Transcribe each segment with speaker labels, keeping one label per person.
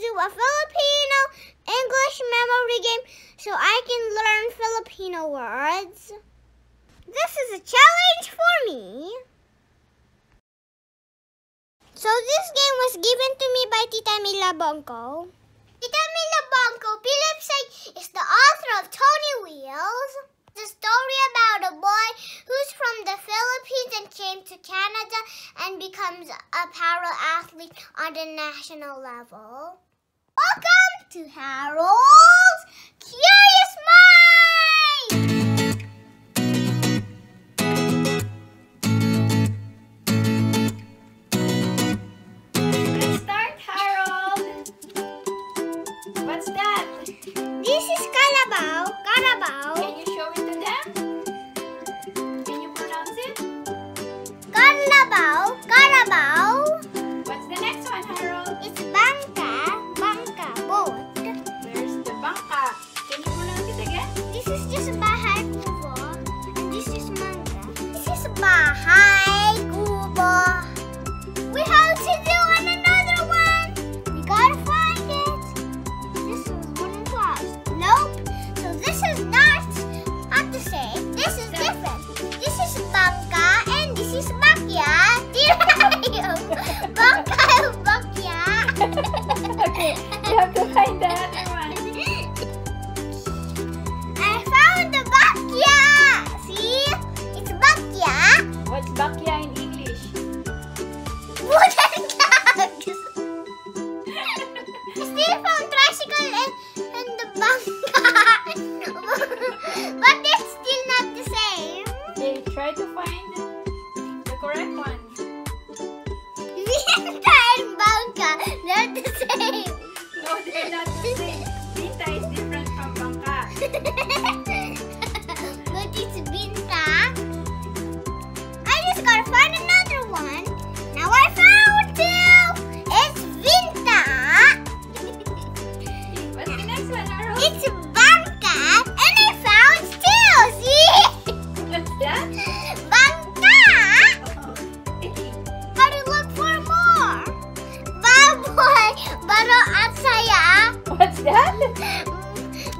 Speaker 1: do a Filipino English memory game so I can learn Filipino words. This is a challenge for me. So this game was given to me by Tita Mila Bonco. Tita Mila Bonco, Philip said on the national level. Welcome to Harold's Curious Mind.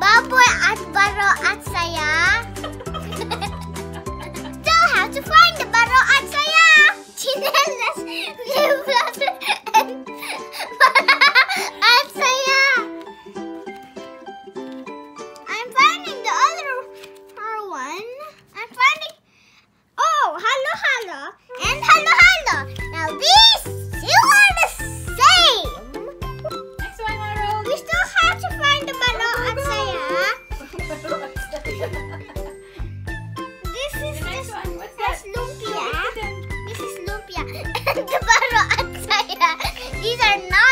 Speaker 2: بابا اتبرأ
Speaker 1: this is
Speaker 2: the
Speaker 1: this, one. What's that's that? lumpia. This is lumpia. the barro These are not.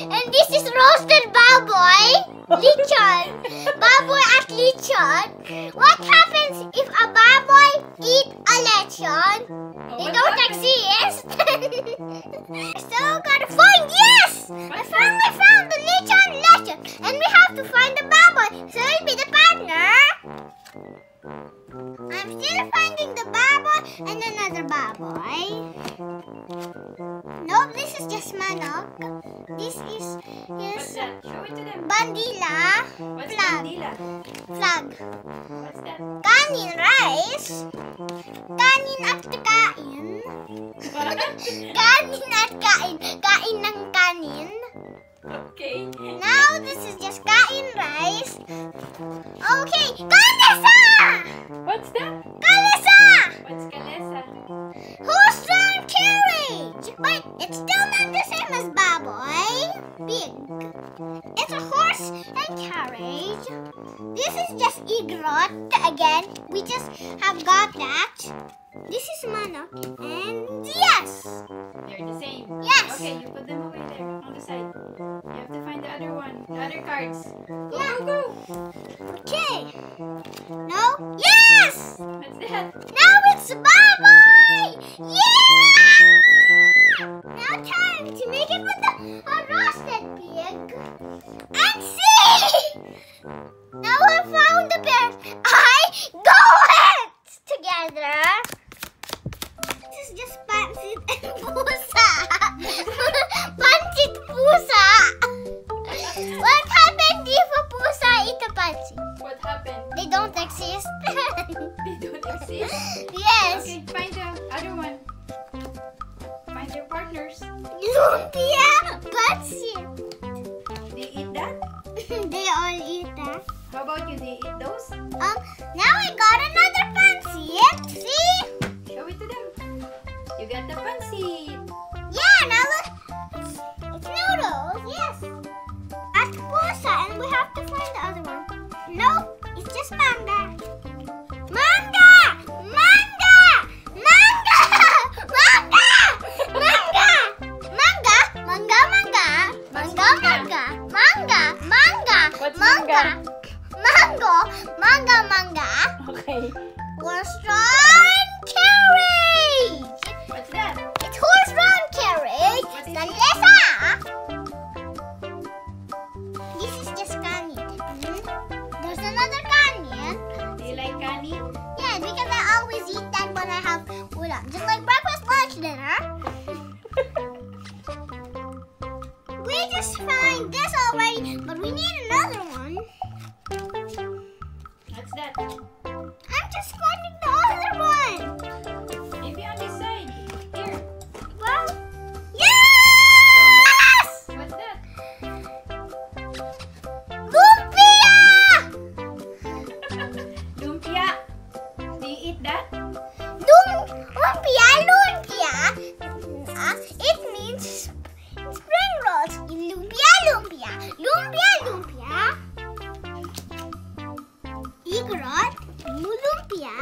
Speaker 1: and this is roasted baboy,
Speaker 2: lechon.
Speaker 1: Boy at lechon. What happens if a baboy eat a lechon? They don't exist. so gotta find yes. I finally found the lechon lechon, and we have to find the baboy. So he'll be the partner. I'm still finding the baboy and another baboy. This is just manok. This is
Speaker 2: What's
Speaker 1: is
Speaker 2: that? Show it to them.
Speaker 1: bandila
Speaker 2: What's
Speaker 1: flag.
Speaker 2: bandila?
Speaker 1: Flag.
Speaker 2: What's that?
Speaker 1: Kanin rice. Kanin at kain. Kanin at kain. Kain ng kanin.
Speaker 2: okay.
Speaker 1: Now this is just kain rice. Okay, kalesa!
Speaker 2: What's that?
Speaker 1: Kalesa!
Speaker 2: What's kalesa?
Speaker 1: Horse-drawn carriage! Wait, it's still not the same as baboy. Big. It's a horse and carriage. This is just igrot. Again, we just have got that. This is manok. And yes!
Speaker 2: They're the same.
Speaker 1: Yes.
Speaker 2: Okay, you put them away there on the side. You have to find the other one, the other cards. Go,
Speaker 1: Yeah.
Speaker 2: go, go.
Speaker 1: Okay. No? Yes!
Speaker 2: What's that?
Speaker 1: Now it's baboy! Yeah! Now time to make it with the a roasted pig. And see! Now I found the bear. I go it together.
Speaker 2: about you? Do you
Speaker 1: eat those? Um, 안 줘. It means spring rolls. Lumpia, lumpia. Lumpia, lumpia. Igrot, lumpia.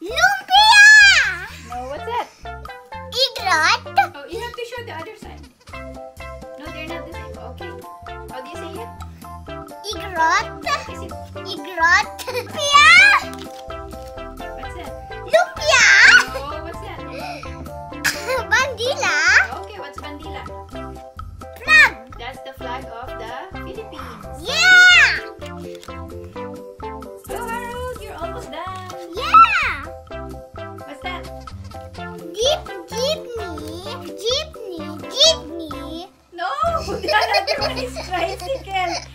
Speaker 1: Lumpia!
Speaker 2: No, what's that?
Speaker 1: Igrot,
Speaker 2: Oh, you have to show the other side. No, they're not the same. Okay. How do you say it?
Speaker 1: igrot,
Speaker 2: Is it?
Speaker 1: igrot. Lumpia!
Speaker 2: bicycle.